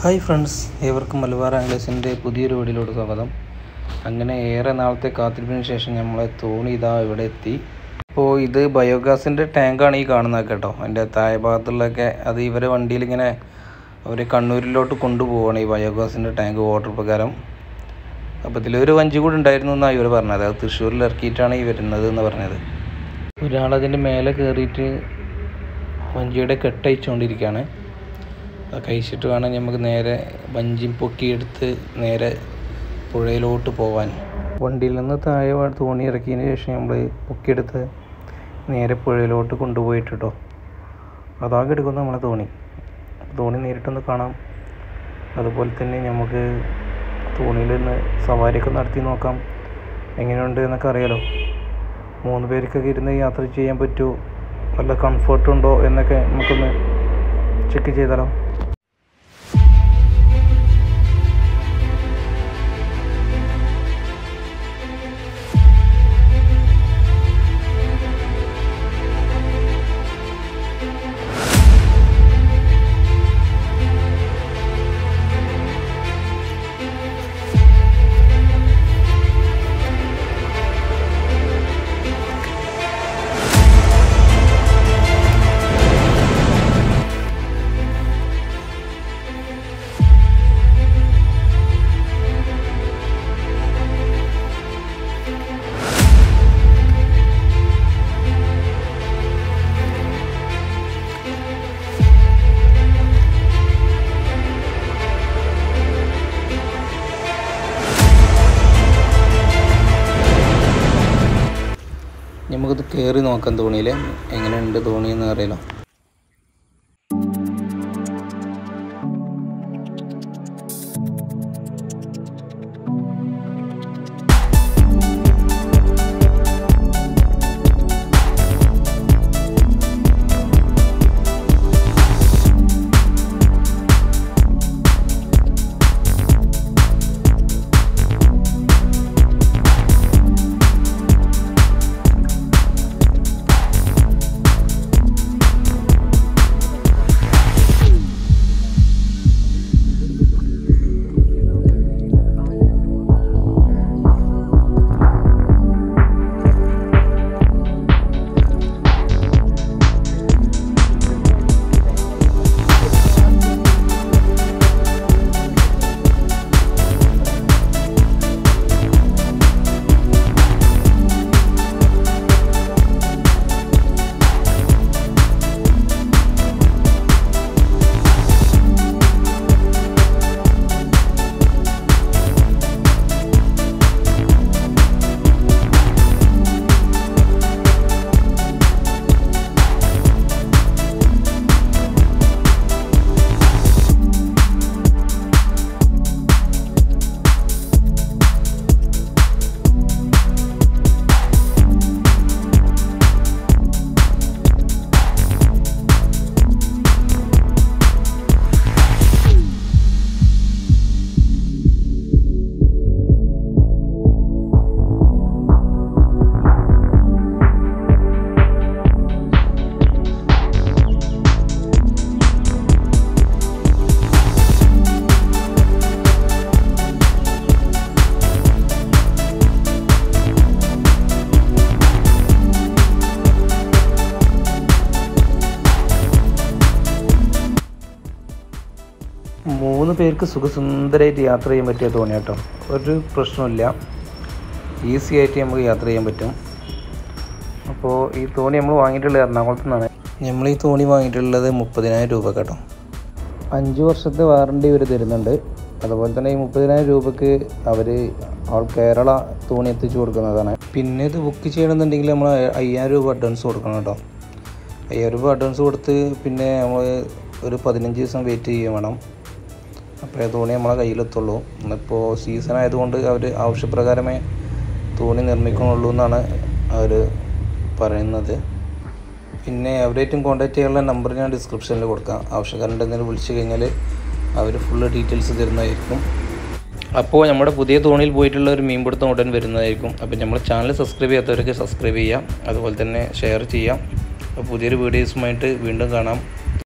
Hi friends ഏവർക്കും മലബാർ ആംഗ്ലേഴ്സിന്റെ പുതിയൊരു വീഡിയോയിലോട് സ്വാഗതം. അങ്ങനെ ഏറെ നാളത്തെ കാത്തിരിപ്പിന് ശേഷം നമ്മളെ തോണി ഇതാ ഇവിടെ എത്തി. അപ്പോൾ ഇത് ബയോഗ്യാസിന്റെ ടാങ്കാണ് ഈ കാണുന്നത് കേട്ടോ. അതിന്റെ താഴെ ഭാഗത്തുള്ളതൊക്കെ അത് ഇവരെ വണ്ടിയിൽ ഇങ്ങനെ അവർ കണ്ണൂരിലോട്ട് കൊണ്ടുപോവുകയാണ് ഈ ബയോഗ്യാസിന്റെ ടാങ്ക് വാട്ടർ പ്രകാരം. അപ്പോൾ ഇതിലൊരു വഞ്ചി കൂടി ഉണ്ടായിരുന്നു എന്നാണ് ഇവർ പറഞ്ഞത്. അത് തൃശ്ശൂരിൽ ഇറക്കിയിട്ടാണ് ഈ വരുന്നത് എന്ന് പറഞ്ഞത്. ഒരാളതിന്റെ മേലെ കയറിയിട്ട് വഞ്ചിയുടെ കെട്ടയച്ചുകൊണ്ടിരിക്കുകയാണ് കഴിച്ചിട്ട് വേണം നമുക്ക് നേരെ വഞ്ചി പൊക്കിയെടുത്ത് നേരെ പുഴയിലോട്ട് പോവാൻ. വണ്ടിയിൽ നിന്ന് താഴെ തോണി ഇറക്കിയതിന് ശേഷം നമ്മൾ പൊക്കിയെടുത്ത് നേരെ പുഴയിലോട്ട് കൊണ്ടുപോയിട്ട്. കേട്ടോ അതാകെ എടുക്കുന്നു നമ്മളെ തോണി. തോണി നേരിട്ടൊന്ന് കാണാം. അതുപോലെ തന്നെ നമുക്ക് തോണിയിൽ നിന്ന് സവാരിയൊക്കെ നടത്തി നോക്കാം. എങ്ങനെയുണ്ട് എന്നൊക്കെ അറിയാലോ. മൂന്ന് പേർക്കൊക്കെ ഇരുന്ന് യാത്ര ചെയ്യാൻ പറ്റുമോ നല്ല കംഫർട്ട് ഉണ്ടോ എന്നൊക്കെ നമുക്കൊന്ന് ചെക്ക് ചെയ്താലോ. നമുക്കിത് കയറി നോക്കാം തോണിയിൽ എങ്ങനെയുണ്ട് തോണി എന്ന് അറിയാലോ മൂന്ന് പേർക്ക് സുഖസുന്ദരമായിട്ട് യാത്ര ചെയ്യാൻ പറ്റിയ തോണി കേട്ടോ ഒരു പ്രശ്നമില്ല ഈസി ആയിട്ട് നമുക്ക് യാത്ര ചെയ്യാൻ പറ്റും. അപ്പോൾ ഈ തോണി നമ്മൾ വാങ്ങിയിട്ടുള്ളത് എറണാകുളത്ത് നിന്നാണ്. നമ്മൾ ഈ തോണി വാങ്ങിയിട്ടുള്ളത് മുപ്പതിനായിരം രൂപ കേട്ടോ അഞ്ച് വർഷത്തെ വാറണ്ടി ഇവർ തരുന്നുണ്ട്. അതുപോലെ തന്നെ ഈ മുപ്പതിനായിരം രൂപയ്ക്ക് അവർ ഓൾ കേരള തോണി എത്തിച്ചു കൊടുക്കുന്നതാണ്. പിന്നെ ഇത് ബുക്ക് ചെയ്യണമെന്നുണ്ടെങ്കിൽ നമ്മൾ അയ്യായിരം രൂപ അഡ്വാൻസ് കൊടുക്കണം കേട്ടോ. അയ്യായിരം രൂപ അഡ്വാൻസ് കൊടുത്ത് പിന്നെ നമ്മൾ ഒരു പതിനഞ്ച് ദിവസം വെയിറ്റ് ചെയ്യും വേണം. അപ്പോഴേ തോണി നമ്മളെ കയ്യിലെത്തുള്ളൂ. ഇന്നിപ്പോൾ സീസൺ ആയതുകൊണ്ട് അവർ ആവശ്യപ്രകാരമേ തോണി നിർമ്മിക്കുന്നുള്ളൂ എന്നാണ് അവർ പറയുന്നത്. പിന്നെ അവരായിട്ടും കോൺടാക്ട് ചെയ്യാനുള്ള നമ്പർ ഞാൻ ഡിസ്ക്രിപ്ഷനിൽ കൊടുക്കാം. ആവശ്യക്കാരന്റെ എന്തെങ്കിലും വിളിച്ചു കഴിഞ്ഞാൽ അവർ ഫുള്ള് ഡീറ്റെയിൽസ് തരുന്നതായിരിക്കും. അപ്പോൾ നമ്മുടെ പുതിയ തോണിയിൽ പോയിട്ടുള്ള ഒരു മീൻപിടുത്തം ഉടൻ വരുന്നതായിരിക്കും. അപ്പോൾ നമ്മൾ ചാനൽ സബ്സ്ക്രൈബ് ചെയ്യാത്തവർക്ക് സബ്സ്ക്രൈബ് ചെയ്യാം അതുപോലെ തന്നെ ഷെയർ ചെയ്യാം അപ്പോൾ പുതിയൊരു വീഡിയോസുമായിട്ട് വീണ്ടും കാണാം.